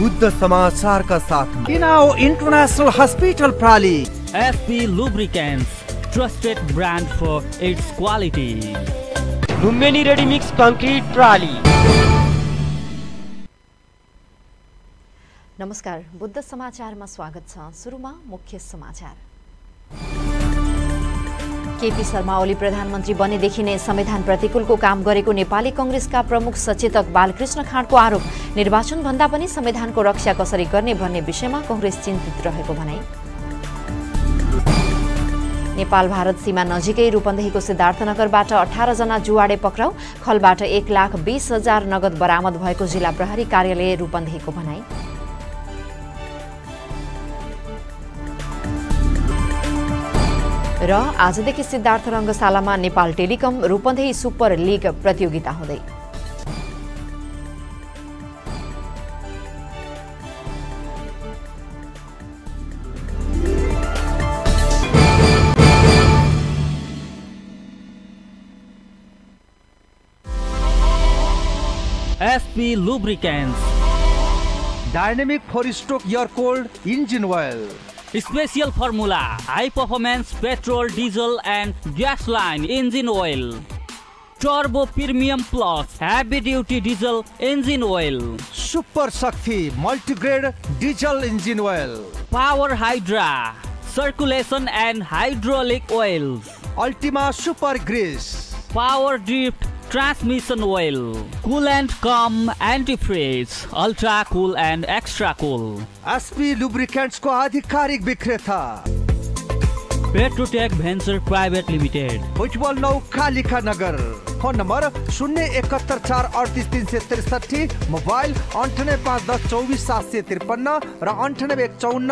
बुद्ध समाचारका साथ इनाओ इन्टरनेसनल हस्पिटल प्राली FP Lubricants, trusted brand for its quality. Lumbini readymix concrete प्राली नमस्कार बुद्ध समाचारमा स्वागत छ सुरुमा मुख्य समाचार केपी शर्मा ओली प्रधानमन्त्री बनेदेखि नै संविधान प्रतिकूलको काम गरेको नेपाली कङ्ग्रेसका प्रमुख सचेतक बालकृष्ण खाँडको आरोप निर्वाचनभन्दा पनि संविधानको रक्षा कसरी गर्ने भन्ने विषयमा कङ्ग्रेस चिन्तित रहेको भनाई। नेपाल भारत सीमा नजिकै रूपन्देहीको सिद्धार्थनगरबाट अठारजना जुवाडे पक्राउ खलबाट एक लाख बिस हजार नगद बरामद भएको जिल्ला प्रहरी कार्यालय रूपन्देहीको भनाई। र आजदेखि Siddhartha रङ्गशालामा Nepal Telecom Rupandehi super league प्रतियोगिता हुँदै। FP Lubricants, dynamic four stroke air cooled engine oil Special formula, high performance petrol, diesel and gasoline engine oil. Turbo Premium Plus Heavy Duty Diesel Engine Oil. Super Shakti Multigrade Diesel Engine Oil. Power Hydra Circulation and Hydraulic Oils. Ultima Super Grease. Power Drift transmission oil coolant cum antifreeze ultra coolant एक्स्ट्रान्टको आधिक्रेताम्बर शून्य एकहत्तर चार अडतिस तिन सय त्रिसठी mobile अन्ठानब्बे पाँच दस चौबिस सात सय त्रिपन्न र अन्ठानब्बे चौन्न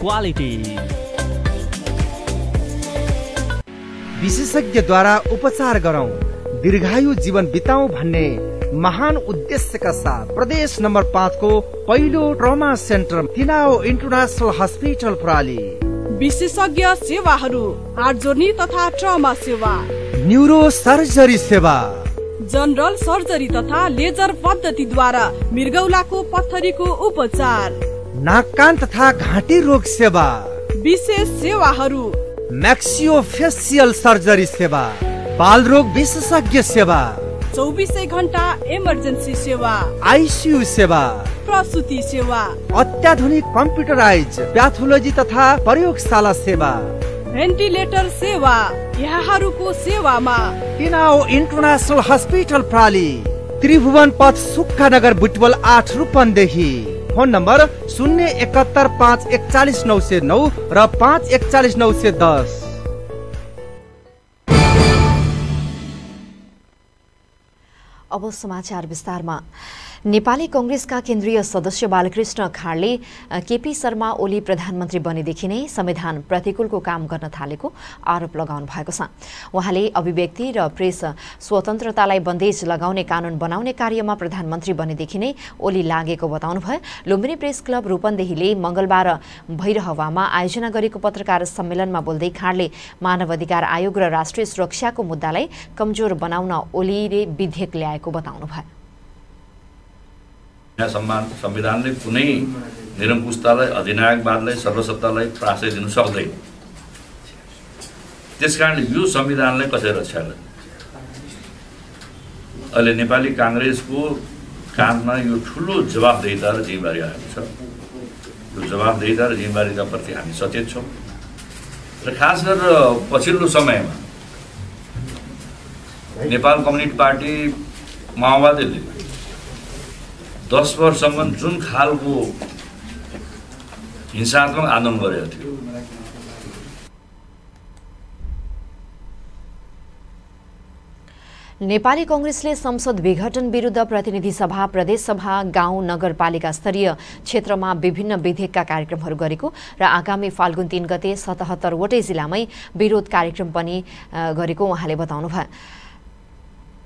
क्वालिटी विशेषज्ञद्वारा उपचार गरौँ। दीर्घायु जीवन बिताउँ भन्ने महान उद्देश्यका साथ प्रदेश नम्बर पाँचको पहिलो trauma centre Tinau international hospital प्रणाली। विशेषज्ञ सेवाहरू हार्ट जोर्नी तथा ट्रमा सेवा। न्युरो सर्जरी सेवा। जनरल सर्जरी तथा लेजर पद्धतिद्वारा मृगौलाको पत्थरीको उपचार। नाक कान तथा घाँटी रोग सेवा। विशेष सेवाहरू म्याक्सियो फेसियल सर्जरी सेवा बाल रोग विशेषज्ञ सेवा चौबिसै घन्टा इमर्जेन्सी सेवा आइसियु सेवा प्रसुति सेवा अत्याधुनिक कम्प्युटराइज प्याथोलोजी तथा प्रयोगशाला सेवा भेन्टिलेटर सेवा यहाँहरूको सेवामा। तिनाओ इन्टरनेसनल हस्पिटल प्राली त्रिभुवन पथ सुक्खा नगर बुटवल आठ रूपन्देही। फोन नम्बर शून्य एकहत्तर पाँच एकचालिस नौ सय नौ र पाँच एकचालिस नौ सय दस। अब समाचार विस्तारमा। नेपाली कङ्ग्रेसका केन्द्रीय सदस्य बालकृष्ण खाँडले केपी शर्मा ओली प्रधानमन्त्री बनेदेखि नै संविधान प्रतिकूलको काम गर्न थालेको आरोप लगाउनु भएको छ। उहाँले अभिव्यक्ति र प्रेस स्वतन्त्रतालाई बन्देज लगाउने कानून बनाउने कार्यमा प्रधानमन्त्री बनेदेखि नै ओली लागेको बताउनुभयो। लुम्बिनी प्रेस क्लब रूपन्देहीले मङ्गलबार भैरहवामा आयोजना गरेको पत्रकार सम्मेलनमा बोल्दै खाँडले मानव अधिकार आयोग र राष्ट्रिय सुरक्षाको मुद्दालाई कमजोर बनाउन ओलीले विधेयक ल्याएको बताउनुभयो। यहाँ सम्मान संविधानले कुनै निरङ्कुशतालाई अधिनायकवादलाई सर्वसत्तालाई त्रासै दिनु सक्दैन। त्यस कारणले यो संविधानलाई कसरी रक्षा गर्ने? अहिले नेपाली काङ्ग्रेसको काँधमा यो ठुलो जवाबदेहिता र जिम्मेवारी आएको छ। यो जवाबदेहिता र जिम्मेवारीताप्रति हामी सचेत छौँ। र खास गरेर पछिल्लो समयमा नेपाल कम्युनिस्ट पार्टी माओवादीले दस वर्षसम्म जुन खालको हिंसात्मक आन्दोलन गरेको थियो। नेपाली कङ्ग्रेसले संसद विघटन विरुद्ध प्रतिनिधि सभा प्रदेश सभा गाउँ नगरपालिका स्तरीय क्षेत्रमा विभिन्न विधेयकका कार्यक्रमहरू गरेको र आगामी फाल्गुन तीन गते सतहत्तरवटै जिल्लामै विरोध कार्यक्रम पनि गरेको उहाँले बताउनुभयो।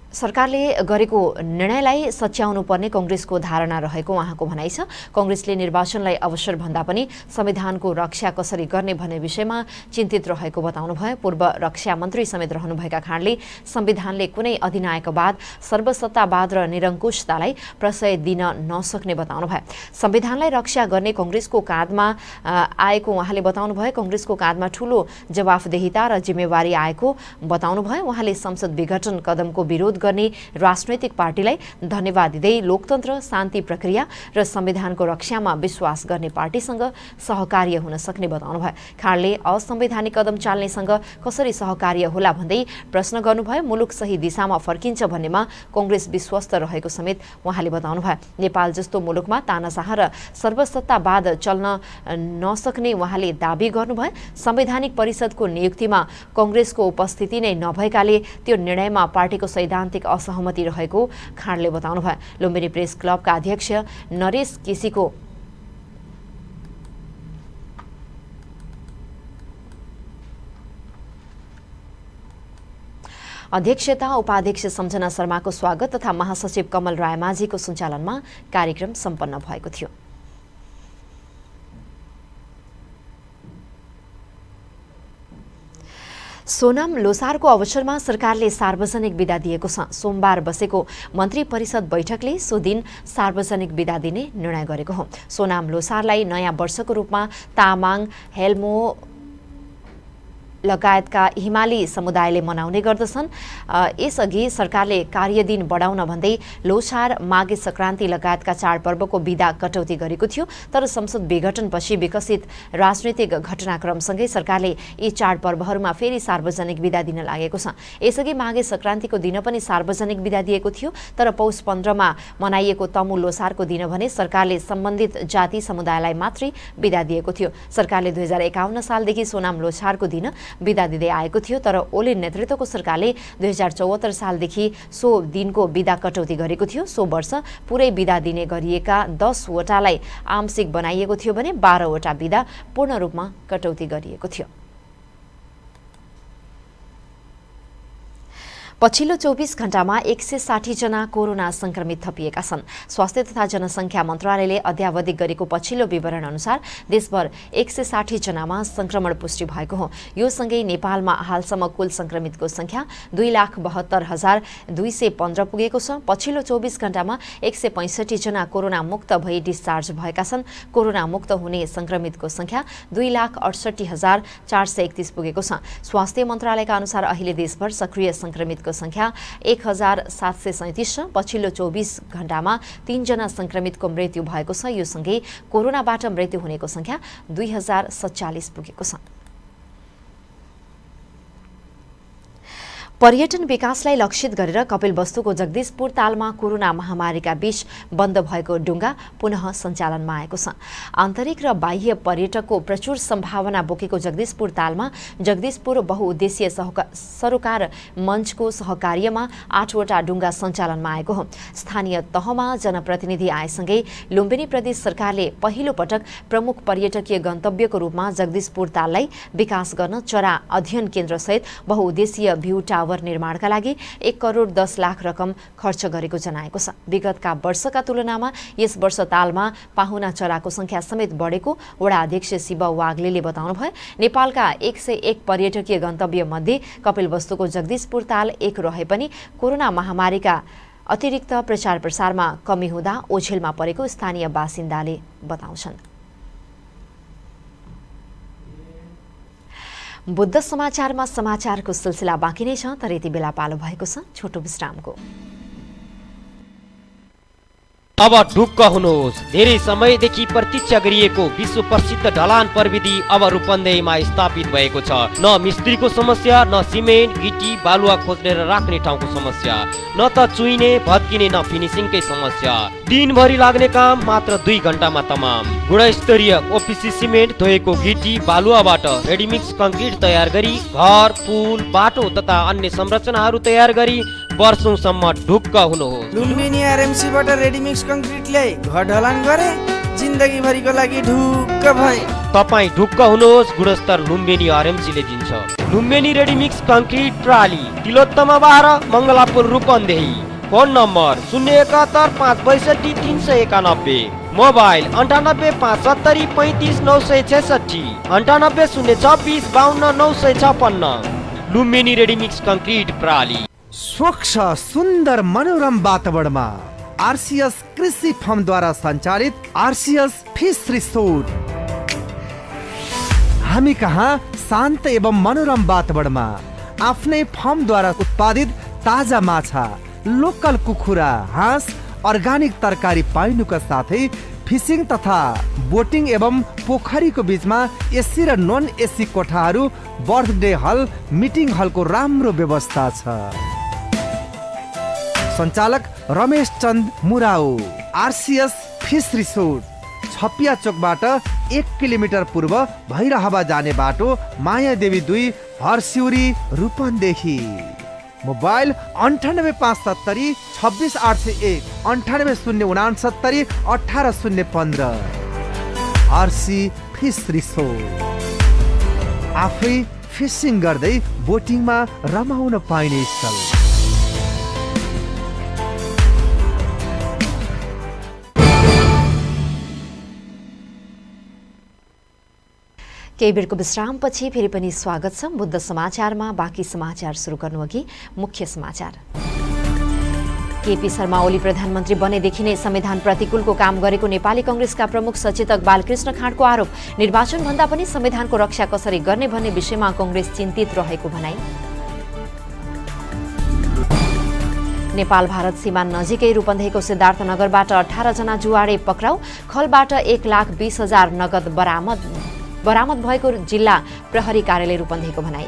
सरकारले गरेको निर्णयलाई सच्याउनु पर्ने कङ्ग्रेसको धारणा रहेको उहाँको भनाइ छ। कङ्ग्रेसले निर्वाचनलाई अवसर भन्दा पनि संविधानको रक्षा कसरी गर्ने भन्ने विषयमा चिन्तित रहेको बताउनुभयो। पूर्व रक्षा मन्त्री समेत रहनुभएका खाँडले संविधानले कुनै अधिनायकवाद सर्वसत्तावाद र निरङ्कुशतालाई प्रशय दिन नसक्ने बताउनुभयो। संविधानलाई रक्षा गर्ने कङ्ग्रेसको काँधमा आएको उहाँले बताउनुभयो। कङ्ग्रेसको काँधमा ठूलो जवाफदेहिता र जिम्मेवारी आएको बताउनुभयो। उहाँले संसद विघटन कदमको विरोध गर्ने राजनैतिक पार्टीलाई धन्यवाद दिँदै लोकतन्त्र शान्ति प्रक्रिया र संविधानको रक्षामा विश्वास गर्ने पार्टीसँग सहकार्य हुन सक्ने बताउनुभयो खाँडले असंवैधानिक कदम चाल्नेसँग कसरी सहकार्य होला भन्दै प्रश्न गर्नुभयो। मुलुक सही दिशामा फर्किन्छ भन्नेमा कङ्ग्रेस विश्वस्त रहेको समेत उहाँले बताउनुभयो नेपाल जस्तो मुलुकमा तानाशाह र सर्वसत्तावाद चल्न नसक्ने उहाँले दावी गर्नुभयो। संवैधानिक परिषदको नियुक्तिमा कङ्ग्रेसको उपस्थिति नै नभएकाले त्यो निर्णयमा पार्टीको सैद्धान्तिक असहमति रहेको खाँडले बताउनुभयो लुम्बिनी प्रेस क्लबका अध्यक्ष नरेश केसीको अध्यक्षता उपाध्यक्ष सम्झना शर्माको स्वागत तथा महासचिव कमल रायमाझीको सञ्चालनमा कार्यक्रम सम्पन्न भएको थियो। सोनाम लोसारको अवसरमा सरकारले सार्वजनिक विदा दिएको छ। सोमबार बसेको मन्त्री परिषद बैठकले सो दिन सार्वजनिक विदा दिने निर्णय गरेको हो। सोनाम लोसारलाई नयाँ वर्षको रूपमा तामाङ हेल्मो लगायतका हिमाली समुदायले मनाउने गर्दछन्। यसअघि सरकारले कार्यदिन बढाउन भन्दै लोछार माघे सङ्क्रान्ति लगायतका चाडपर्वको विदा कटौती गरेको थियो तर संसद विघटनपछि विकसित राजनैतिक घटनाक्रमसँगै सरकारले यी चाडपर्वहरूमा फेरि सार्वजनिक विदा दिन लागेको छ। यसअघि माघे सङ्क्रान्तिको दिन पनि सार्वजनिक विदा दिएको थियो तर पौष पन्ध्रमा मनाइएको तमु लोसारको दिन भने सरकारले सम्बन्धित जाति समुदायलाई मात्रै विदा दिएको थियो। सरकारले दुई हजार एकाउन्न सालदेखि सोनाम लोछारको दिन विदा दिँदै आएको थियो तर ओली नेतृत्वको सरकारले दुई हजार चौहत्तर सालदेखि सो दिनको विदा कटौती गरेको थियो। सो वर्ष पुरै विदा दिने गरिएका दसवटालाई आंशिक बनाइएको थियो भने बाह्रवटा विदा पूर्ण रूपमा कटौती गरिएको थियो। पछिल्लो चौबिस घण्टामा एक सय साठीजना कोरोना संक्रमित थपिएका छन्। स्वास्थ्य तथा जनसङ्ख्या मन्त्रालयले अध्यावधिक गरेको पछिल्लो विवरण अनुसार देशभर एक सय साठीजनामा संक्रमण पुष्टि भएको हो। यो सँगै नेपालमा हालसम्म कुल संक्रमितको संख्या दुई लाख बहत्तर हजार दुई सय पन्ध्र पुगेको छ। पछिल्लो चौबिस घण्टामा एक सय पैँसठीजना कोरोना मुक्त भई डिस्चार्ज भएका छन्। कोरोना मुक्त हुने संक्रमितको संख्या दुई लाख अडसठी हजार चार सय एकतिस पुगेको छ। स्वास्थ्य मन्त्रालयका अनुसार अहिले देशभर सक्रिय संक्रमित सङ्क्रमितको सङ्ख्या एक हजार सात सय सैँतिस छ। पछिल्लो चौबिस घण्टामा तीनजना सङ्क्रमितको मृत्यु भएको छ। यो सँगै कोरोनाबाट मृत्यु हुनेको सङ्ख्या दुई हजार सत्तालिस पुगेको छ। पर्यटन विकासलाई लक्षित गरेर कपिलवस्तुको जगदीशपुर तालमा कोरोना महामारीका बीच बन्द भएको डुङ्गा पुनः सञ्चालनमा आएको छ। आन्तरिक र बाह्य पर्यटकको प्रचुर सम्भावना बोकेको जगदीशपुर तालमा जगदीशपुर बहुउद्देश्य सरोकार मञ्चको सहकार्यमा आठवटा डुङ्गा सञ्चालनमा आएको हो। स्थानीय तहमा जनप्रतिनिधि आएसँगै लुम्बिनी प्रदेश सरकारले पहिलो पटक प्रमुख पर्यटकीय गन्तव्यको रूपमा जगदीशपुर ताललाई विकास गर्न चरा अध्ययन केन्द्रसहित बहुउद्देश्य भ्यू टावर टावर निर्माणका लागि एक करोड दस लाख रकम खर्च गरेको जनाएको छ। विगतका वर्षका तुलनामा यस वर्ष तालमा पाहुना चराको संख्या समेत बढेको वडा अध्यक्ष शिव वाग्ले बताउनुभयो। नेपालका एक सय एक पर्यटकीय गन्तव्य मध्ये कपिलवस्तुको जगदीशपुर ताल एक रहे पनि कोरोना महामारीका अतिरिक्त प्रचार प्रसारमा कमी हुँदा ओझेलमा परेको स्थानीय बासिन्दाले बताउँछन्। बुद्ध समाचारमा समाचारको सिलसिला बाँकी नै छ तर यति बेला पालो भएको छ छोटो विश्रामको। अब ढुक्क हुनुहोस्। धेरै समयदेखि प्रतीक्षा गरिएको विश्व प्रसिद्ध ढलान प्रविधि अब रूपन्देहीमा स्थापित भएको छ। न मिस्त्रीको समस्या न सिमेन्ट गिटी बालुवा खोज्ने र राख्ने ठाउँको समस्या न त चुइने भत्किने न फिनिसिङकै समस्या। दिनभरि लाग्ने काम मात्र दुई घन्टामा तमाम। गुणस्तरीय ओपिसी सिमेन्ट धोएको गिटी बालुवाबाट रेडिमिक्स कङ्क्रिट तयार गरी घर पुल बाटो तथा अन्य संरचनाहरू तयार गरी वर्षौसम्म ढुक्क हुनुहोस्। लुम्बिनी आरएमसीबाट रेडिमिक्स कङ्क्रिट ल्याए घर ढलान गरे जिन्दगीभरिको लागि ढुक्क भए। तपाईँ ढुक्क हुनुहोस् गुणस्तर लुम्बिनी आरएमसीले दिन्छ। लुम्बिनी रेडिमिक्स कङ्क्रिट प्राली तिलोत्तमा बाह्र मङ्गलापुर रूपन्देही। फोन नम्बर शून्य एकात्तर पाँच बैसठी तिन सय एकानब्बे। मोबाइल अन्ठानब्बे पाँच सत्तरी पैँतिस नौ सय छेसठी अन्ठानब्बे शून्य छब्बिस बाहन्न नौ सय छपन्न लुम्बिनी रेडिमिक्स कङ्क्रिट प्राली स्वच्छ सुन्दर मनोरम वातावरणमा आरसिएस कृषि फर्मद्वारा सञ्चालित आरसिएस फिस रिसोर्ट। हामी कहाँ शान्त एवं मनोरम वातावरणमा आफ्नै फर्मद्वारा उत्पादित ताजा माछा लोकल कुखुरा हाँस अर्ग्यानिक तरकारी पाइनुका साथै फिसिङ तथा बोटिङ एवं पोखरीको बिचमा एसी र नन एसी कोठाहरू बर्थडे हल मिटिङ हलको राम्रो व्यवस्था छ। सञ्चालक Ramesh Chand Murau. RCS fish resort. Chhapiya चोकबाट एक किलोमिटर पूर्व भैरहवा जाने बाटो माया देवी दुई हरसिउरी रूपन्देही। मोबाइल अन्ठानब्बे पाँच सत्तरी छब्बिस आठ सय एक अन्ठानब्बे शून्य उनासत्तरी अठार शून्य पन्ध्र। RC fish resort. आफै फिसिङ गर्दै बोटिङमा रमाउन पाइने स्थल। केही बेरको विश्रामपछि फेरि पनि स्वागत छ बुद्ध समाचारमा। बाँकी समाचार सुरु गर्नु अघि मुख्य समाचार। केपी शर्मा ओली प्रधानमन्त्री बनेदेखि नै संविधान प्रतिकूलको काम गरेको नेपाली कङ्ग्रेसका प्रमुख सचेतक बालकृष्ण खाँडको आरोप निर्वाचनभन्दा पनि संविधानको रक्षा कसरी गर्ने भन्ने विषयमा कङ्ग्रेस चिन्तित रहेको भनाई नेपाल भारत सीमा नजिकै रूपन्देहीको सिद्धार्थनगरबाट अठारजना जुवाडे पक्राउ खलबाट एक लाख बिस हजार नगद बरामद। बरामद भएको जिल्ला प्रहरी कार्यालय रूपन्देहीको भनाई।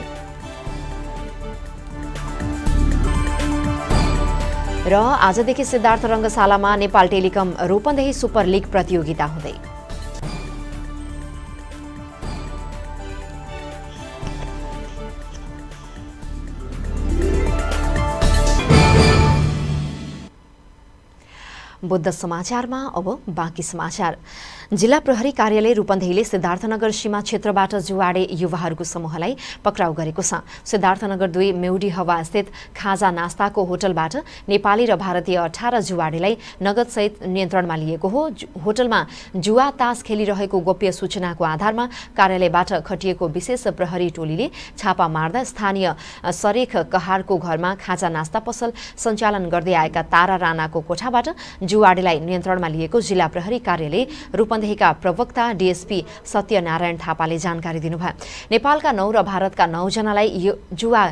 र आजदेखि Siddhartha रङ्गशालामा Nepal Telecom Rupandehi super league प्रतियोगिता हुँदै। बुद्ध समाचारमा अब बाँकी समाचार। जिल्ला प्रहरी कार्यालय रूपन्देहीले सिद्धार्थनगर सीमा क्षेत्रबाट जुवाडे युवाहरूको समूहलाई पक्राउ गरेको छ। सिद्धार्थनगर दुई मेउडी हवा स्थित खाजा नास्ताको होटलबाट नेपाली र भारतीय अठार जुवाडेलाई नगदसहित नियन्त्रणमा लिएको हो। होटलमा जुवा तास खेलिरहेको गोप्य सूचनाको आधारमा कार्यालयबाट खटिएको विशेष प्रहरी टोलीले छापा मार्दा स्थानीय सरेख कहारको घरमा खाजा नास्ता पसल सञ्चालन गर्दै आएका तारा राणाको कोठाबाट जुवाडेलाई नियन्त्रणमा लिएको जिल्ला प्रहरी कार्यालय रूपन्देहीका प्रवक्ता डिएसपी सत्यनारायण थापाले जानकारी दिनुभयो। नेपालका नौ र भारतका नौजनालाई जुवा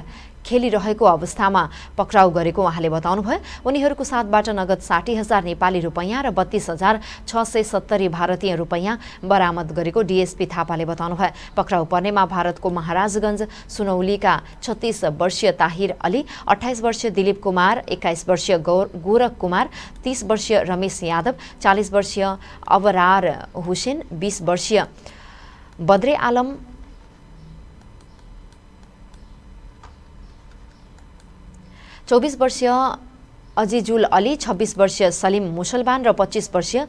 खेलिरहेको अवस्थामा पक्राउ गरेको उहाँले बताउनुभयो। उनीहरूको साथबाट नगद साठी हजार नेपाली रुपैयाँ र बत्तीस हजार छ सय सत्तरी भारतीय रुपैयाँ बरामद गरेको डिएसपी थापाले बताउनुभयो। पक्राउ पर्नेमा भारतको महाराजगञ्ज सुनौलीका छत्तिस वर्षीय ताहिर अली अठाइस वर्षीय दिलीप कुमार एक्काइस वर्षीय गौर गोरख कुमार तीस वर्षीय रमेश यादव चालिस वर्षीय अवरार हुसेन बिस वर्षीय बद्रे आलम चौबिस वर्षीय अजिजुल अली छब्बिस वर्षीय सलिम मुसलमान र पच्चिस वर्षीय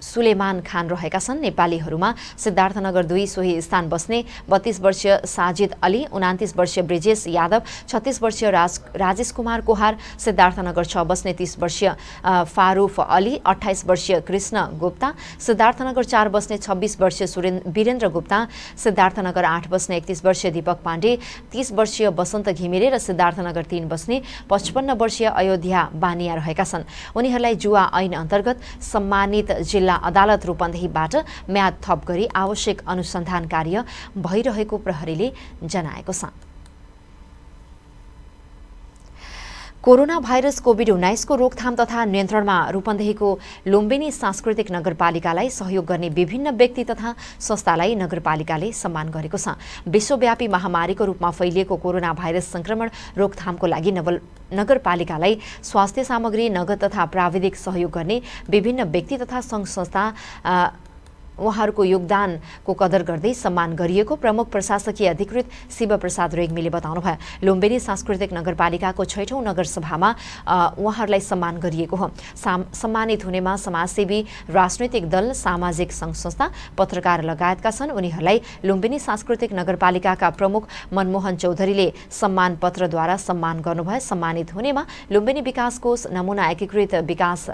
सुलेमान खान रहेका छन्। नेपालीहरूमा सिद्धार्थनगर दुई सोही स्थान बस्ने बत्तीस वर्षीय साजिद अली उनातिस वर्षीय ब्रिजेश यादव छत्तिस वर्षीय राज राजेश कुमार कोहार सिद्धार्थनगर छ बस्ने तिस वर्षीय फारूफ अली अठाइस वर्षीय कृष्ण गुप्ता सिद्धार्थनगर चार बस्ने छब्बिस वर्षीय सुरेन वीरेन्द्र गुप्ता सिद्धार्थनगर आठ बस्ने एकतिस वर्षीय दीपक पाण्डे तिस वर्षीय बसन्त घिमिरे र सिद्धार्थनगर तीन बस्ने पचपन्न वर्षीय अयोध्या बानिया रहेका छन्। उनीहरूलाई जुवा ऐन अन्तर्गत सम्मानित जिल्ला जिल्ला अदालत रूपन्देहीबाट म्याद थप गरी आवश्यक अनुसन्धान कार्य भइरहेको प्रहरीले जनाएको छ। कोरोना भाइरस कोभिड उन्नाइसको रोकथाम तथा नियन्त्रणमा रूपन्देहीको लुम्बिनी सांस्कृतिक नगरपालिकालाई सहयोग गर्ने विभिन्न व्यक्ति तथा संस्थालाई नगरपालिकाले सम्मान गरेको छ। विश्वव्यापी महामारीको रूपमा फैलिएको कोरोना भाइरस संक्रमण रोकथामको लागि नवल नगरपालिकालाई स्वास्थ्य सामग्री नगद तथा प्राविधिक सहयोग गर्ने विभिन्न व्यक्ति तथा सङ्घ संस्था उहाँहरूको योगदानको कदर गर्दै सम्मान गरिएको प्रमुख प्रशासकीय अधिकृत शिव प्रसाद रेग्मीले बताउनुभयो। लुम्बिनी सांस्कृतिक नगरपालिकाको छैठौँ नगरसभामा उहाँहरूलाई सम्मान गरिएको हो। साम- सम्मानित हुनेमा समाजसेवी राजनैतिक दल सामाजिक सङ्घ संस्था पत्रकार लगायतका छन्। उनीहरूलाई लुम्बिनी सांस्कृतिक नगरपालिकाका प्रमुख मनमोहन चौधरीले सम्मान पत्रद्वारा सम्मान गर्नुभयो। सम्मानित हुनेमा लुम्बिनी विकास कोष नमुना एकीकृत विकास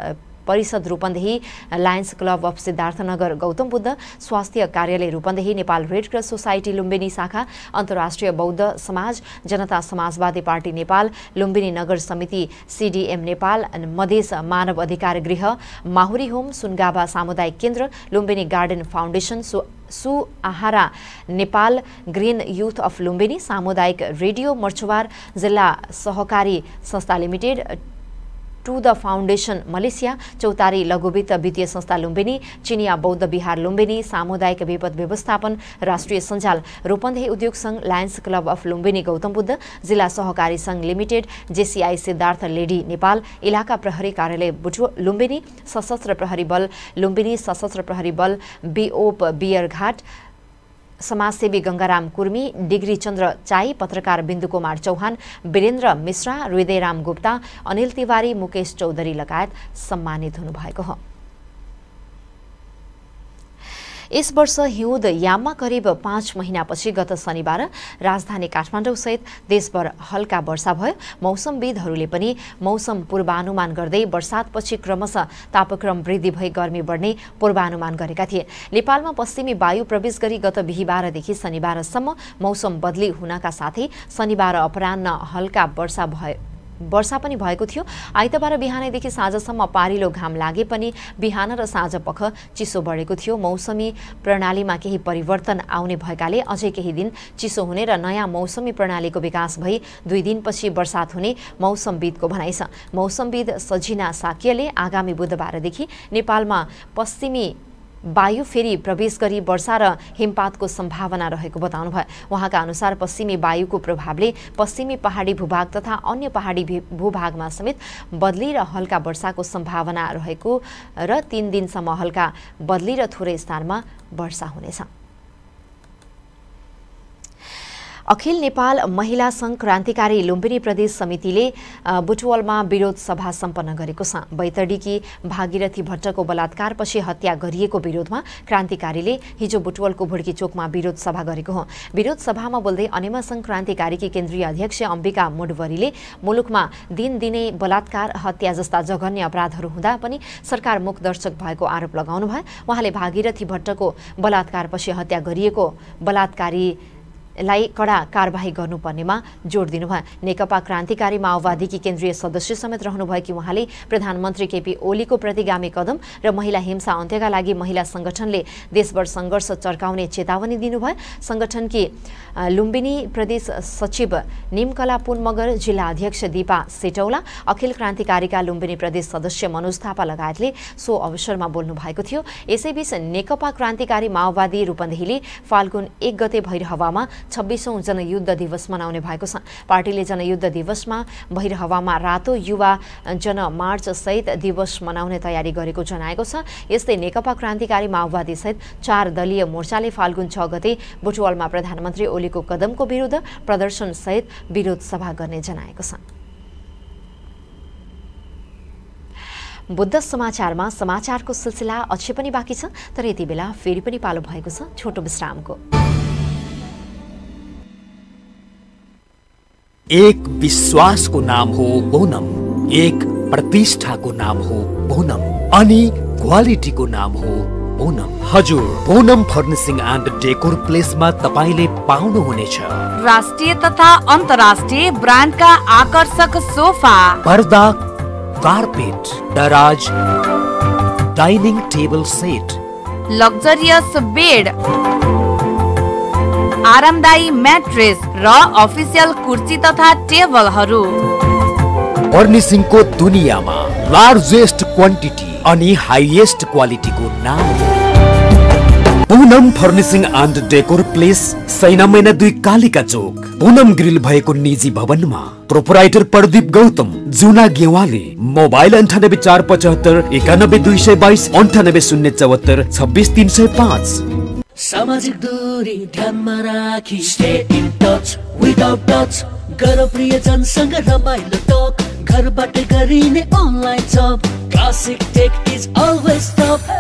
परिषद Rupandehi Lions Club of Siddharthanagar Gautam Buddha स्वास्थ्य कार्यालय Rupandehi Nepal Red Cross Society Lumbini शाखा अन्तर्राष्ट्रिय बौद्ध समाज जनता समाजवादी पार्टी नेपाल लुम्बिनी नगर समिति सिडिएम नेपाल मधेस मानव अधिकार गृह माहुरी होम सुनगाबा सामुदायिक केन्द्र लुम्बिनी गार्डन फाउन्डेसन सु सु आहारा Nepal green youth of Lumbini सामुदायिक रेडियो मर्चुवार जिल्ला सहकारी संस्था limited to the foundation Malaysia Chautari लघुवित्त वित्तीय संस्था लुम्बिनी चिनिया बौद्ध विहार लुम्बिनी सामुदायिक विपद व्यवस्थापन राष्ट्रिय सञ्जाल रूपन्देही उद्योग सङ्घ Lions Club of Lumbini Gautam Buddha जिल्ला सहकारी सङ्घ limited JCI Siddhartha lady Nepal इलाका प्रहरी कार्यालय बुटु लुम्बिनी सशस्त्र प्रहरी बल लुम्बिनी सशस्त्र प्रहरी बल बिओप बियरघाट समाजसेवी गङ्गाराम कुर्मी डिग्री चन्द्र चाई पत्रकार बिन्दु कुमार चौहान वीरेन्द्र मिश्रा हृदयराम गुप्ता अनिल तिवारी मुकेश चौधरी लगायत सम्मानित हुनुभएको हो। यस वर्ष हिउँद याममा करिब पाँच महिनापछि गत शनिबार राजधानी काठमाडौँसहित देशभर हल्का वर्षा भयो। मौसमविदहरूले पनि मौसम पूर्वानुमान गर्दै वर्षातपछि क्रमशः तापक्रम वृद्धि भई गर्मी बढ्ने पूर्वानुमान गरेका थिए। नेपालमा पश्चिमी वायु प्रवेश गरी गत बिहिबारदेखि शनिबारसम्म मौसम बदली हुनका साथै शनिबार अपराह्न हल्का वर्षा भए वर्षा पनि भएको थियो। आइतबार बिहानैदेखि साँझसम्म पारिलो घाम लागे पनि बिहान र साँझ पख चिसो बढेको थियो। मौसमी प्रणालीमा केही परिवर्तन आउने भएकाले अझै केही दिन चिसो हुने र नयाँ मौसमी प्रणालीको विकास भई दुई दिनपछि वर्षात हुने मौसमविदको भनाइ छ। मौसमविद सजिना साक्यले आगामी बुधबारदेखि नेपालमा पश्चिमी वायु फेरि प्रवेश गरी वर्षा र हिमपातको सम्भावना रहेको बताउनुभयो। उहाँका अनुसार पश्चिमी वायुको प्रभावले पश्चिमी पहाडी भूभाग तथा अन्य पहाडी भूभागमा समेत बदली र हल्का वर्षाको सम्भावना रहेको र तीन दिनसम्म हल्का बदली र थोरै स्थानमा वर्षा हुनेछ। अखिल नेपाल महिला सङ्घ क्रान्तिकारी लुम्बिनी प्रदेश समितिले बुटवलमा विरोध सभा सम्पन्न गरेको छ। बैतडीकी भागीरथी भट्टको बलात्कारपछि हत्या गरिएको विरोधमा क्रान्तिकारीले हिजो बुटवलको भुड्की चोकमा विरोध सभा गरेको हो। विरोध सभामा बोल्दै अनेमा सङ्घ क्रान्तिकारीकी केन्द्रीय अध्यक्ष अम्बिका मुडवरीले मुलुकमा दिनदिनै बलात्कार हत्या जस्ता जघन्य अपराधहरू हुँदा पनि सरकार मुखदर्शक भएको आरोप लगाउनुभयो। उहाँले भागीरथी भट्टको बलात्कारपछि हत्या गरिएको बलात्कारी लाई कडा कारबाही गर्नुपर्नेमा जोड दिनुभयो। नेकपा क्रान्तिकारी माओवादीकी केन्द्रीय सदस्य समेत रहनुभएकी उहाँले प्रधानमन्त्री केपी ओलीको प्रतिगामी कदम र महिला हिंसा अन्त्यका लागि महिला सङ्गठनले देशभर सङ्घर्ष चर्काउने चेतावनी दिनुभयो। सङ्गठनकी लुम्बिनी प्रदेश सचिव निमकला पुन मगर जिल्ला अध्यक्ष दिपा सेटौला अखिल क्रान्तिकारीका लुम्बिनी प्रदेश सदस्य मनोज थापा लगायतले सो अवसरमा बोल्नु भएको थियो। यसैबीच नेकपा क्रान्तिकारी माओवादी रूपन्देहीले फाल्गुन एक गते भैरहवामा छब्बिसौँ जनयुद्ध दिवस मनाउने भएको छ। पार्टीले जनयुद्ध दिवसमा भैरहवामा रातो युवा जनमार्च सहित दिवस मनाउने तयारी गरेको जनाएको छ। यस्तै नेकपा क्रान्तिकारी माओवादी सहित चार दलीय मोर्चाले फाल्गुन छ गते बुटवलमा प्रधानमन्त्री ओलीको कदमको विरुद्ध प्रदर्शनसहित विरोध सभा गर्ने जनाएको छ। बुद्ध समाचारमा समाचारको सिलसिला अझै पनि बाँकी छ तर यति बेला फेरि पनि पालो भएको छ छोटो विश्रामको। एक विश्वासको नाम हो बोनम एक प्रतिष्ठाको नाम हो बोनम अनि क्वालिटीको नाम हो बोनम। हजुर बोनम फर्निसिङ एन्ड डेकोर प्लेसमा तपाईँले पाउनुहुनेछ। राष्ट्रिय तथा अन्तर्राष्ट्रिय ब्रान्डका आकर्षक सोफा। पर्दा कार्पेट दराज dining table set. Luxurious bed. आरामदायी म्याट्रेस र अफिसियल कुर्सी तथा टेबलहरू। फर्निसिङको दुनियाँमा लार्जेस्ट क्वान्टिटी अनि हाइएस्ट क्वालिटीको नाम। Poonam furnishing and decor place Saina Maina दुई कालिका चोक। पूनम ग्रिल भएको निजी भवनमा प्रोपराइटर प्रदीप गौतम जुना गेवाली मोबाइल अन्ठानब्बे चार पचहत्तर एकानब्बे दुई सय बाइस अन्ठानब्बे शून्य चौहत्तर छब्बिस तिन सय पाँच। सामाजिक दूरी ध्यानमा राखी stay in touch without touch गर प्रियजनसँग रमाइलो टक घरबाट गरिने online job Classic Tech is always top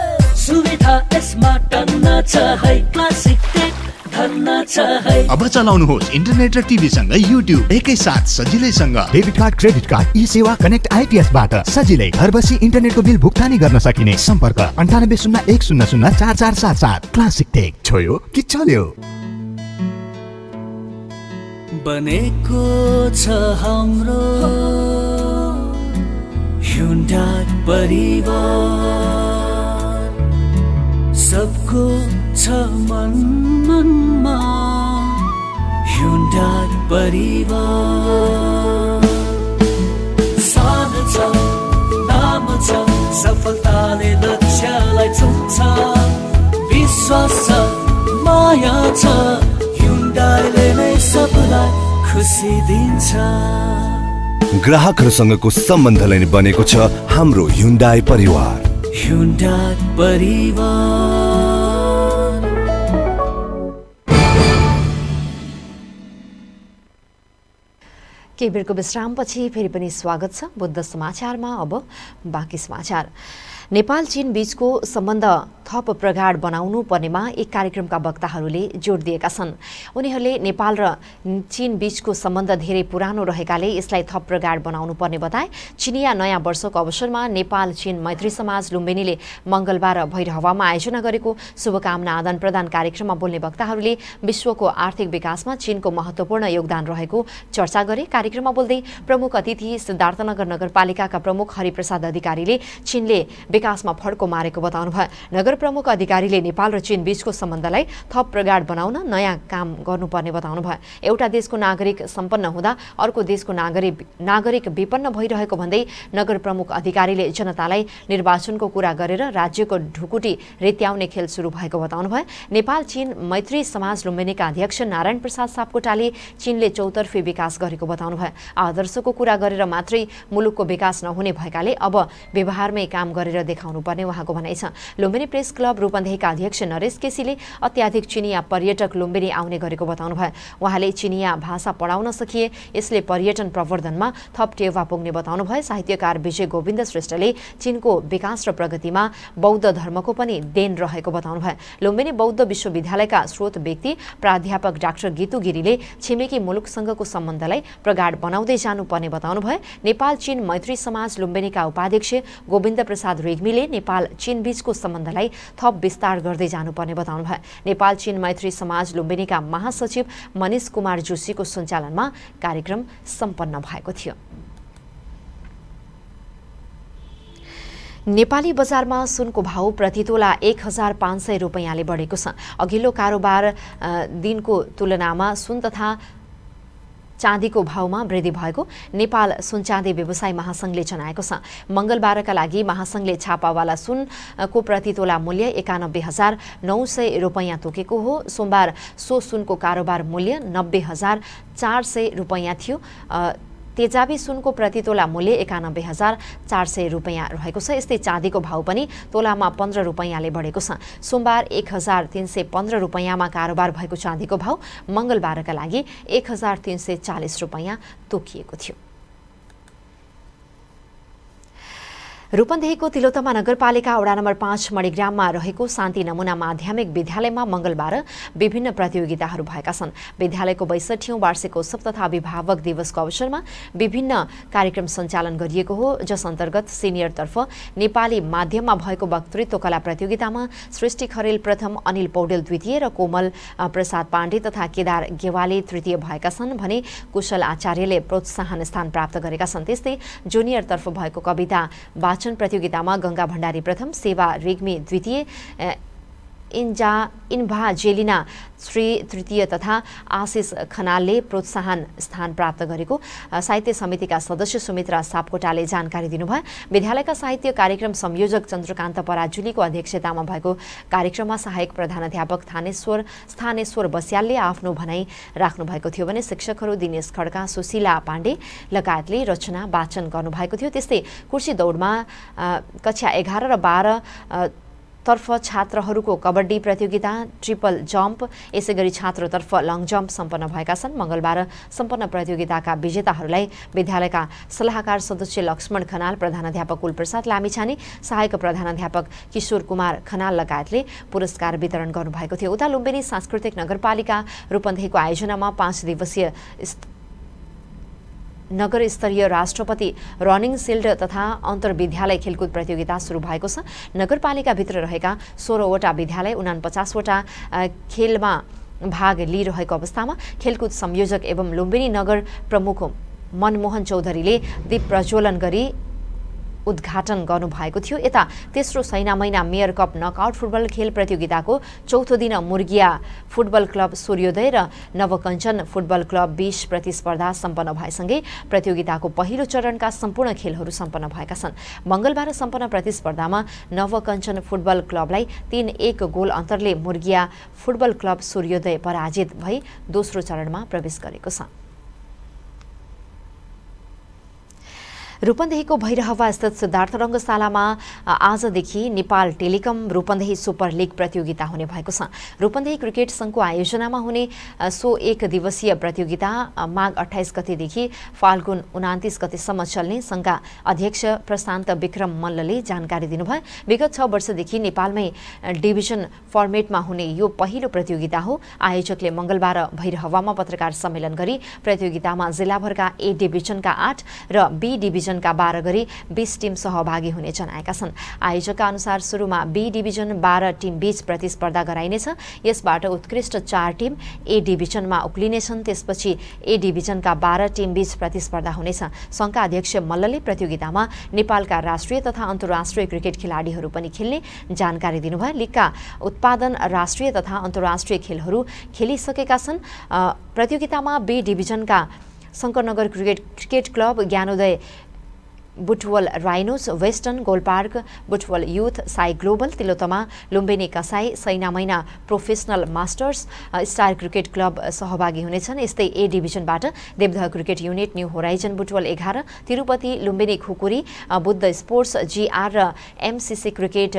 सुविधा यसमा टन्न छ है क्लासिक टेक अब चलाउनुहोस् इन्टरनेट र टिभीसँग युट्युब एकैसाथ सजिलैसँग। Debit card credit card eSewa connect आइपिएसबाट सजिलै घर बसी इन्टरनेटको बिल भुक्तानी गर्न सकिने। सम्पर्क अन्ठानब्बे शून्य एक शून्य शून्य चार चार सात सात। Classic Tech. छोयो कि चल्यो? बनेको छ हाम्रो परिवार। सबको छ मन मनमा Hyundai परिवार। सानो छ नाम छ सफलताले लक्ष्यलाई छुन्छ विश्वास छ माया छ Hyundaiले नै सबलाई खुसी दिन्छ। ग्राहकहरूसँगको सम्बन्धलाई नै बनेको छ हाम्रो हुन्डाई परिवार। Hyundai परिवार। केही बेरको विश्रामपछि फेरि पनि स्वागत छ बुद्ध समाचारमा। अब बाँकी समाचार। नेपाल चीन बीचको सम्बन्ध थप प्रगाढ बनाउनु पर्नेमा एक कार्यक्रमका वक्ताहरूले जोड दिएका छन्। उनीहरूले नेपाल र चीन बीचको सम्बन्ध धेरै पुरानो रहेकाले यसलाई थप प्रगाढ बनाउनु पर्ने बताए। चिनिया नयाँ वर्षको अवसरमा नेपाल चीन मैत्री समाज लुम्बिनीले मङ्गलबार भैरहवामा आयोजना गरेको शुभकामना आदान प्रदान कार्यक्रममा बोल्ने वक्ताहरूले विश्वको आर्थिक विकासमा चीनको महत्वपूर्ण योगदान रहेको चर्चा गरे। कार्यक्रममा बोल्दै प्रमुख अतिथि सिद्धार्थनगर नगरपालिकाका प्रमुख हरिप्रसाद अधिकारीले चीनले विकासमा फड्को मारेको बताउनुभयो। नगर प्रमुख अधिकारीले नेपाल र चीन बीचको सम्बन्धलाई थप प्रगाढ बनाउन नयाँ काम गर्नुपर्ने बताउनुभयो एउटा देशको नागरिक सम्पन्न हुँदा अर्को देशको नागरिक नागरिक विपन्न भइरहेको भन्दै नगर प्रमुख अधिकारीले जनतालाई निर्वाचनको कुरा गरेर राज्यको ढुकुटी रेत्याउने खेल सुरु भएको बताउनुभयो नेपाल चीन मैत्री समाज लुम्बिनीका अध्यक्ष नारायण प्रसाद सापकोटाले चीनले चौतर्फी विकास गरेको बताउनुभयो आदर्शको कुरा गरेर मात्रै मुलुकको विकास नहुने भएकाले अब व्यवहारमै काम गरेर देखाउनु पर्ने उहाँको भनाइ छ। लुम्बिनी प्रेस क्लब रूपन्देहीका अध्यक्ष नरेश केसीले अत्याधिक चिनिया पर्यटक लुम्बिनी आउने गरेको बताउनुभयो। उहाँले चिनिया भाषा पढाउन सकिए। यसले पर्यटन प्रवर्धनमा थप टेवा पुग्ने बताउनुभयो। साहित्यकार विजय गोविन्द श्रेष्ठले चिनको विकास र प्रगतिमा बौद्ध धर्मको पनि देन रहेको बताउनुभयो। लुम्बिनी बौद्ध विश्वविद्यालयका स्रोत व्यक्ति प्राध्यापक डाक्टर गीतु गिरीले छिमेकी मुलुकसँगको सम्बन्धलाई प्रगाढ बनाउँदै जानुपर्ने बताउनुभयो। नेपाल चीन मैत्री समाज लुम्बिनीका उपाध्यक्ष गोविन्द प्रसाद रेग्मीले नेपाल चीन बीचको सम्बन्धलाई थप विस्तार गर्दै जानुपर्ने बताउनुभयो। नेपाल चीन मैत्री समाज लुम्बिनीका महासचिव मनिष कुमार जोशीको सञ्चालनमा कार्यक्रम सम्पन्न भएको थियो। नेपाली बजारमा सुनको भाउ प्रतितोला एक हजार पाँच सय रुपियाँले बढेको छ। अघिल्लो कारोबार दिनको तुलनामा सुन तथा चाँदीको भाउमा वृद्धि भएको नेपाल सुन चाँदी व्यवसाय महासङ्घले जनाएको छ। मङ्गलबारका लागि महासङ्घले छापावाला सुनको प्रतितोला मूल्य एकानब्बे हजार नौ सय रुपियाँ तोकेको हो। सोमबार सो सुनको कारोबार मूल्य नब्बे हजार चार सय रुपियाँ थियो। तेजाबी सुनको प्रति तोला मूल्य एकानब्बे हजार चार सय रुपियाँ रहेको छ। यस्तै चाँदीको भाउ पनि तोलामा पन्ध्र रुपियाँले बढेको छ। सोमबार एक हजार तिन सय पन्ध्र रुपियाँमा कारोबार भएको चाँदीको भाउ मङ्गलबारका लागि एक हजार तिन सय चालिस रुपियाँ तोकिएको थियो। रूपन्देहीको तिलोतमा नगरपालिका वडा नम्बर पाँच मणिग्राममा रहेको शान्ति नमुना माध्यमिक विद्यालयमा मङ्गलबार विभिन्न प्रतियोगिताहरू भएका छन्। विद्यालयको बैसठीौँ वार्षिकोत्सव तथा अभिभावक दिवसको अवसरमा विभिन्न कार्यक्रम सञ्चालन गरिएको हो। जस अन्तर्गत सिनियरतर्फ नेपाली माध्यममा भएको वक्तृत्व कला प्रतियोगितामा सृष्टि खरेल प्रथम अनिल पौडेल द्वितीय र कोमल प्रसाद पाण्डे तथा केदार गेवाली तृतीय भएका छन् भने कुशल आचार्यले प्रोत्साहन स्थान प्राप्त गरेका छन्। त्यस्तै जुनियरतर्फ भएको कविता वाचन प्रतियोगितामा गङ्गा भण्डारी प्रथम सेवा रेग्मी द्वितीय इन्जा इन्भाजेलिना श्री तृतीय तथा आशिष खनालले प्रोत्साहन स्थान प्राप्त गरेको साहित्य समितिका सदस्य सुमित्रा सापकोटाले जानकारी दिनुभयो। विद्यालयका साहित्य कार्यक्रम संयोजक चन्द्रकान्त पराजुलीको अध्यक्षतामा भएको कार्यक्रममा सहायक प्रधानाध्यापक थानेश्वर स्थानेश्वर बस्यालले आफ्नो भनाइ राख्नु भएको थियो भने शिक्षकहरू दिनेश खड्का सुशीला पाण्डे लगायतले रचना वाचन गर्नुभएको थियो। त्यस्तै कुर्सी दौडमा कक्षा एघार र बाह्र तर्फ छात्रहरूको कबड्डी प्रतियोगिता ट्रिपल जम्प यसै गरी छात्रतर्फ लङ जम्प सम्पन्न भएका छन्। मङ्गलबार सम्पन्न प्रतियोगिताका विजेताहरूलाई विद्यालयका सल्लाहकार सदस्य लक्ष्मण खनाल प्रधानाध्यापक कुलप्रसाद लामिछाने सहायक प्रधानाध्यापक किशोर कुमार खनाल लगायतले पुरस्कार वितरण गर्नुभएको थियो। उता लुम्बिनी सांस्कृतिक नगरपालिका रूपन्देहीको आयोजनामा पाँच दिवसीय नगर स्तरीय राष्ट्रपति रनिङ सिल्ड तथा अन्तर्विद्यालय खेलकुद प्रतियोगिता सुरु भएको छ। नगरपालिकाभित्र रहेका सोह्रवटा विद्यालय उनापचासवटा खेलमा भाग लिइरहेको अवस्थामा खेलकुद संयोजक एवं लुम्बिनी नगर प्रमुख मनमोहन चौधरीले दीप प्रज्वलन गरी उद्घाटन गर्नुभएको थियो। यता तेस्रो सैना महिना मेयर कप नकआउट फुटबल खेल प्रतियोगिताको चौथो दिन मुर्गिया फुटबल क्लब सूर्योदय र नवकञ्चन फुटबल क्लब बीस प्रतिस्पर्धा सम्पन्न भएसँगै प्रतियोगिताको पहिलो चरणका सम्पूर्ण खेलहरू सम्पन्न भएका छन्। मङ्गलबार सम्पन्न प्रतिस्पर्धामा नवकञ्चन फुटबल क्लबलाई तीन एक गोल अन्तरले मुर्गिया फुटबल क्लब सूर्योदय पराजित भई दोस्रो चरणमा प्रवेश गरेको छ। रूपन्देहीको भैरहवा स्थित सिद्धार्थ रङ्गशालामा आजदेखि Nepal Telecom Rupandehi super league प्रतियोगिता हुने भएको छ। रूपन्देही क्रिकेट सङ्घको आयोजनामा हुने सो एक दिवसीय प्रतियोगिता माघ अठाइस गतेदेखि फाल्गुन उनातिस गतेसम्म चल्ने सङ्घका अध्यक्ष प्रशान्त विक्रम मल्लले जानकारी दिनुभयो। विगत छ वर्षदेखि नेपालमै डिभिजन फर्मेटमा हुने यो पहिलो प्रतियोगिता हो। आयोजकले मङ्गलबार भैरहवामा पत्रकार सम्मेलन गरी प्रतियोगितामा जिल्लाभरका ए डिभिजनका आठ र बी डिभिजनका बाह्र गरी बिस टिम सहभागी हुने जनाएका छन्। आयोजकका अनुसार सुरुमा बी डिभिजन बाह्र टिम बीच प्रतिस्पर्धा गराइनेछ। यसबाट उत्कृष्ट चार टिम ए डिभिजनमा उक्लिनेछन्। त्यसपछि ए डिभिजनका बाह्र टिम बीच प्रतिस्पर्धा हुनेछ। सङ्घका अध्यक्ष मल्लले प्रतियोगितामा नेपालका राष्ट्रिय तथा अन्तर्राष्ट्रिय क्रिकेट खेलाडीहरू पनि खेल्ने जानकारी दिनुभयो। लिगका उत्पादन राष्ट्रिय तथा अन्तर्राष्ट्रिय खेलहरू खेलिसकेका छन्। प्रतियोगितामा B डिभिजनका Shankarnagar cricket cricket club Gyanodaya Butwal rhinos western Golpark Butwal youth Sai global Tilottama Lumbini कसाई Saina Maina professional masters star cricket club सहभागी हुनेछन्। यस्तै A डिभिजनबाट Devdaha cricket unit new horizon Butwal एघार तिरुपति लुम्बिनी खुकुरी बुद्ध स्पोर्ट्स जिआर र MCC cricket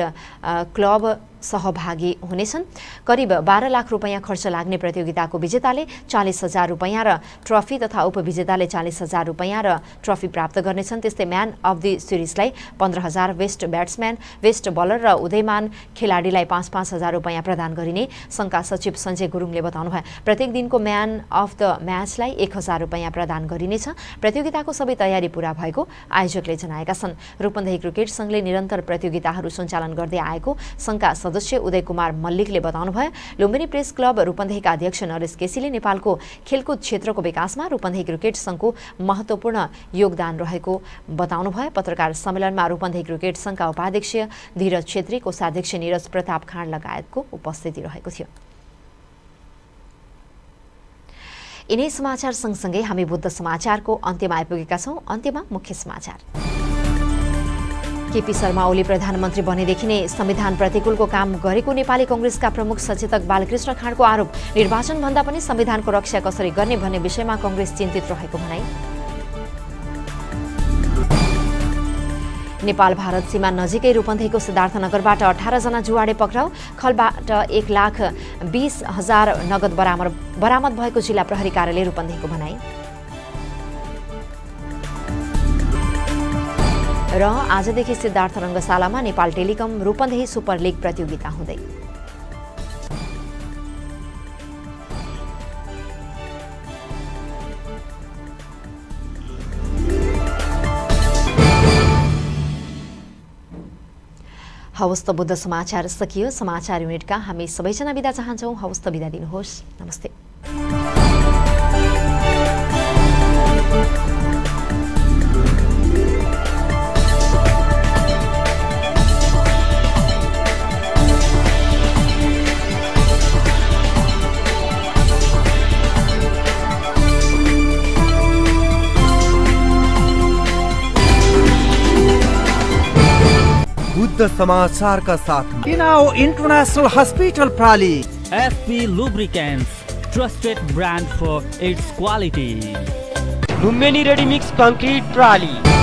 club सहभागी हुनेछन्। करिब बाह्र लाख रुपियाँ खर्च लाग्ने प्रतियोगिताको विजेताले चालिस हजार रुपियाँ र ट्रफी तथा उपविजेताले चालिस हजार रुपियाँ र ट्रफी प्राप्त गर्नेछन्। त्यस्तै म्यान अफ दि सिरिजलाई पन्ध्र हजार वेस्ट ब्याट्सम्यान वेस्ट बलर र उदयमान खेलाडीलाई पाँच पाँच हजार रुपियाँ प्रदान गरिने सङ्घका सचिव सञ्जय गुरुङले बताउनुभयो प्रत्येक दिनको म्यान अफ द म्याचलाई एक हजार रुपियाँ प्रदान गरिनेछ। प्रतियोगिताको सबै तयारी पूरा भएको आयोजकले जनाएका छन्। रूपन्देही क्रिकेट सङ्घले निरन्तर प्रतियोगिताहरू सञ्चालन गर्दै आएको सङ्घका सदस्य उदय कुमार मल्लिकले बताउनुभयो लुम्बिनी प्रेस क्लब रूपन्देहीका अध्यक्ष नरेश केसीले नेपालको खेलकुद क्षेत्रको विकासमा रूपन्देही क्रिकेट सङ्घको महत्त्वपूर्ण योगदान रहेको बताउनुभयो। पत्रकार सम्मेलनमा रूपन्देही क्रिकेट सङ्घका उपाध्यक्ष धीरज छेत्री कोषाध्यक्ष निरज प्रताप खाँड लगायतको उपस्थिति रहेको थियो। यिनै समाचार सँगसँगै हामी बुद्ध समाचारको अन्त्यमा आइपुगेका छौँ। अन्त्यमा मुख्य समाचार। केपी शर्मा ओली प्रधानमन्त्री बनेदेखि नै संविधान प्रतिकूलको काम गरेको नेपाली कङ्ग्रेसका प्रमुख सचेतक बालकृष्ण खाँडको आरोप निर्वाचनभन्दा पनि संविधानको रक्षा कसरी गर्ने भन्ने विषयमा कङ्ग्रेस चिन्तित रहेको भनाई। नेपाल भारत सीमा नजिकै रूपन्देहीको सिद्धार्थनगरबाट अठारजना जुवाडे पक्राउ खलबाट एक लाख बिस हजार नगद बरामद भएको जिल्ला प्रहरी कार्यालय रूपन्देहीको भनाई। र आजदेखि Siddhartha रङ्गशालामा Nepal Telecom Rupandehi super league प्रतियोगिता हुँदै। हवस् त बुद्ध समाचार सकियो समाचार युनिटका हामी सबैजना बिदा चाहन्छौँ। हवस् त बिदा दिनुहोस्। नमस्ते। शुद्ध समाचारका साथ इनाओ international hospital प्राली SP lubricants trusted brand for its quality Lumbini readymix concrete प्राली